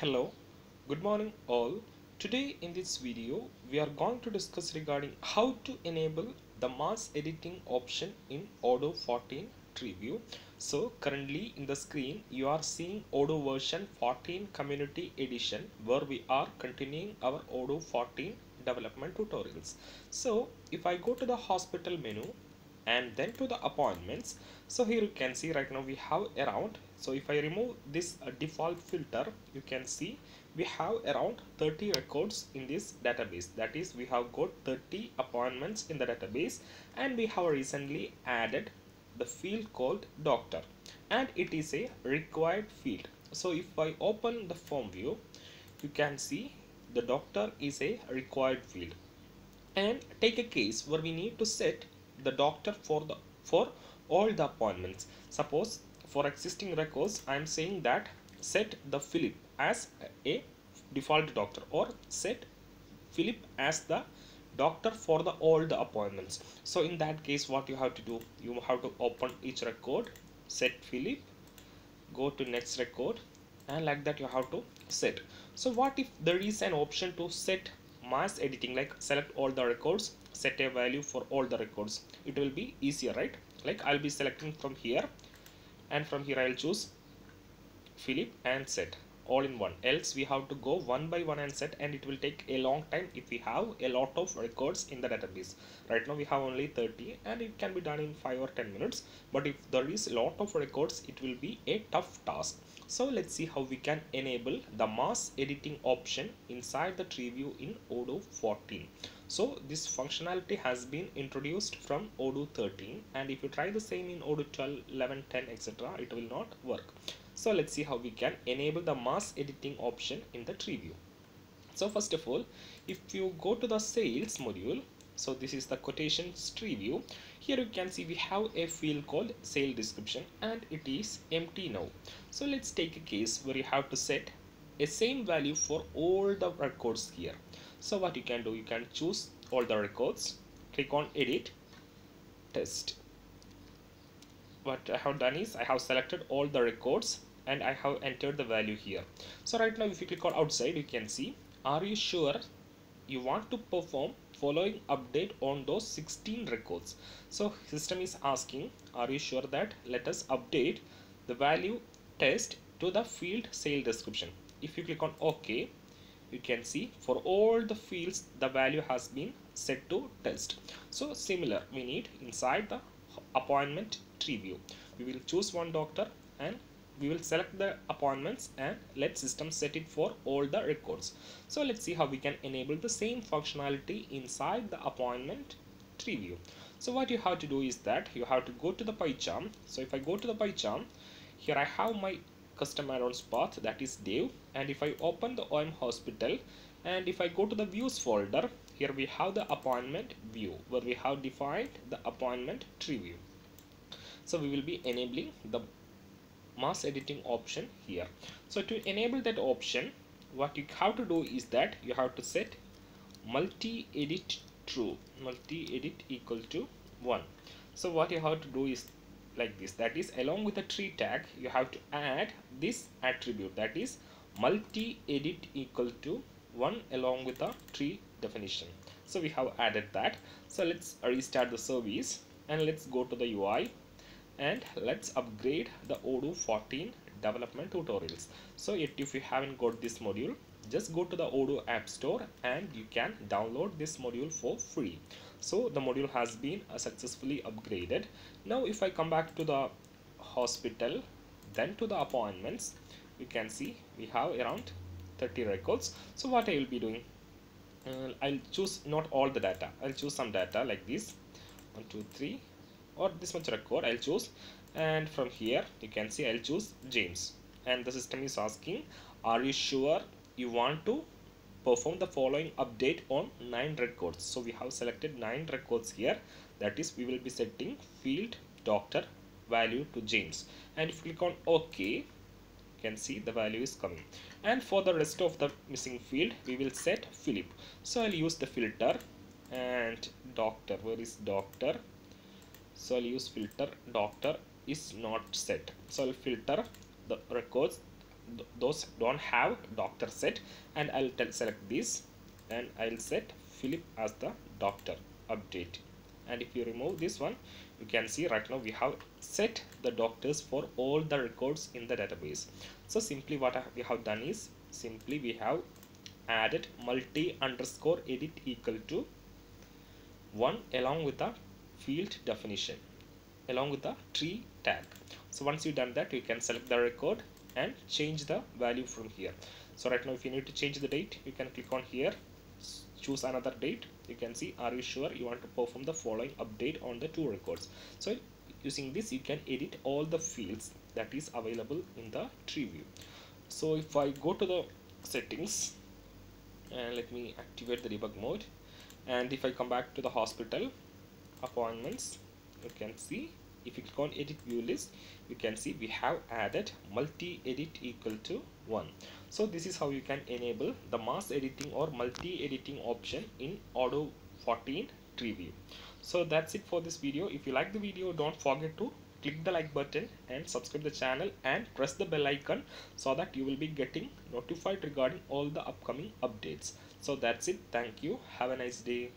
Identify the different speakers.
Speaker 1: Hello, good morning all. Today in this video we are going to discuss regarding how to enable the mass editing option in Odoo 14 tree view. So currently in the screen you are seeing Odoo version 14 community edition where we are continuing our Odoo 14 development tutorials. So if I go to the hospital menu and then to the appointments. So here you can see right now we have around so if I remove this uh, default filter you can see we have around 30 records in this database. That is we have got 30 appointments in the database and we have recently added the field called doctor. And it is a required field. So if I open the form view you can see the doctor is a required field. And take a case where we need to set the doctor for the for all the appointments. Suppose for existing records i am saying that set the philip as a default doctor or set philip as the doctor for the all the appointments. So in that case what you have to do? You have to open each record set philip go to next record and like that you have to set. So what if there is an option to set mass editing like select all the records set a value for all the records. It will be easier right? Like I'll be selecting from here and from here I'll choose Philip and set all in one else we have to go one by one and set and it will take a long time if we have a lot of records in the database. Right now we have only 30 and it can be done in 5 or 10 minutes. But if there is a lot of records it will be a tough task. So let's see how we can enable the mass editing option inside the tree view in Odoo 14 so this functionality has been introduced from Odoo 13 and if you try the same in Odoo 12 11 10 etc it will not work so let's see how we can enable the mass editing option in the tree view so first of all if you go to the sales module so this is the quotations tree view here you can see we have a field called sale description and it is empty now. So let's take a case where you have to set a same value for all the records here. So what you can do you can choose all the records click on edit test. What I have done is I have selected all the records and I have entered the value here. So right now if you click on outside you can see are you sure you want to perform following update on those 16 records? So system is asking are you sure that? Let us update the value test to the field sale description. If you click on ok you can see for all the fields the value has been set to test. So similar we need inside the appointment tree view. We will choose one doctor and we will select the appointments and let system set it for all the records. So let's see how we can enable the same functionality inside the appointment tree view so what you have to do is that you have to go to the PyCharm. So if I go to the PyCharm here I have my custom add-ons path that is Dave and if I open the OM hospital and if I go to the views folder here we have the appointment view where we have defined the appointment tree view so we will be enabling the mass editing option here. So to enable that option what you have to do is that you have to set multi-edit true. Multi-edit equal to 1 so what you have to do is like this. That is along with the tree tag you have to add this attribute. That is multi-edit equal to 1 along with the tree definition. So we have added that. So let's restart the service and let's go to the UI and let's upgrade the Odoo 14 development tutorials. So if you haven't got this module just go to the Odoo app store and you can download this module for free. So the module has been uh, successfully upgraded. Now if I come back to the hospital then to the appointments you can see we have around 30 records. So what I will be doing uh, I'll choose not all the data. I'll choose some data like this. One two three or this much record I'll choose. And from here you can see I'll choose James. And the system is asking are you sure you want to perform the following update on 9 records? So we have selected 9 records here. That is we will be setting field doctor value to James. And if you click on OK you can see the value is coming. And for the rest of the missing field we will set Philip. So I'll use the filter and doctor. Where is doctor so I'll use filter doctor is not set. So I'll filter the records th- those don't have doctor set and I'll select this and I'll set Philip as the doctor update. And if you remove this one you can see right now we have set the doctors for all the records in the database. So simply what we have done is simply we have added multi underscore edit equal to 1 along with the field definition along with the tree tag. So once you've done that you can select the record and change the value from here. So right now if you need to change the date you can click on here choose another date. You can see are you sure you want to perform the following update on the two records? So using this you can edit all the fields that is available in the tree view. So if i go to the settings and let me activate the debug mode. And if I come back to the hospital appointments you can see if you click on edit view list you can see we have added multi edit equal to 1 so this is how you can enable the mass editing or multi editing option in Odoo 14 tree view so that's it for this video. If you like the video don't forget to click the like button and subscribe the channel and press the bell icon so that you will be getting notified regarding all the upcoming updates. So that's it. Thank you. Have a nice day